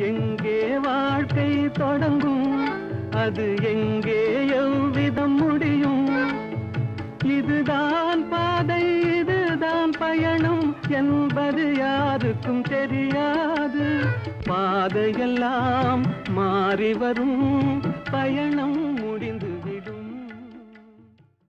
எங்கே வாழ்க்கை தொடங்கும்? அது எங்கே எவ்விதம் முடியும்? இதுதான் பாதை இதுதான் பயணம் என்பது யாருக்கும் தெரியாது. பாதையெல்லாம் மாறி வரும் பயணம்.